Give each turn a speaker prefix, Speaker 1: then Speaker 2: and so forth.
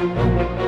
Speaker 1: Música